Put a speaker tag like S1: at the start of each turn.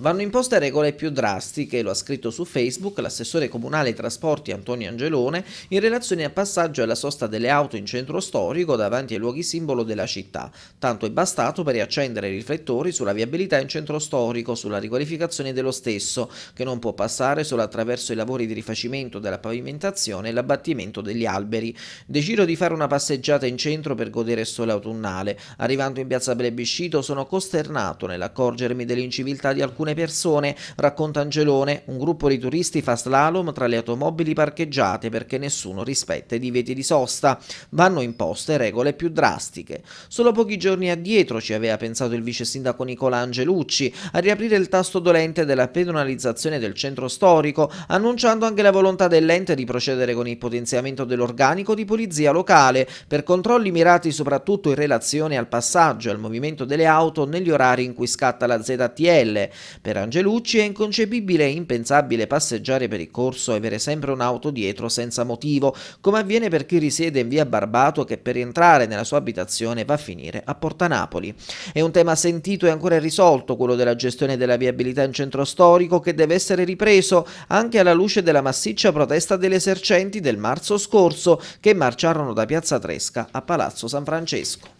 S1: Vanno imposte regole più drastiche, lo ha scritto su Facebook l'assessore comunale ai trasporti Antonio Angelone in relazione al passaggio alla sosta delle auto in centro storico davanti ai luoghi simbolo della città. Tanto è bastato per riaccendere i riflettori sulla viabilità in centro storico, sulla riqualificazione dello stesso, che non può passare solo attraverso i lavori di rifacimento della pavimentazione e l'abbattimento degli alberi. Decido di fare una passeggiata in centro per godere il sole autunnale. Arrivando in piazza Plebiscito sono costernato nell'accorgermi dell'inciviltà di alcune alcune persone, racconta Angelone, un gruppo di turisti fa slalom tra le automobili parcheggiate perché nessuno rispetta i divieti di sosta. Vanno imposte regole più drastiche. Solo pochi giorni addietro ci aveva pensato il vice sindaco Nicola Angelucci a riaprire il tasto dolente della pedonalizzazione del centro storico, annunciando anche la volontà dell'ente di procedere con il potenziamento dell'organico di polizia locale per controlli mirati soprattutto in relazione al passaggio e al movimento delle auto negli orari in cui scatta la ZTL. Per Angelucci è inconcepibile e impensabile passeggiare per il corso e avere sempre un'auto dietro senza motivo, come avviene per chi risiede in via Barbato che per entrare nella sua abitazione va a finire a Porta Napoli. È un tema sentito e ancora irrisolto quello della gestione della viabilità in centro storico che deve essere ripreso anche alla luce della massiccia protesta delle esercenti del marzo scorso che marciarono da Piazza Tresca a Palazzo San Francesco.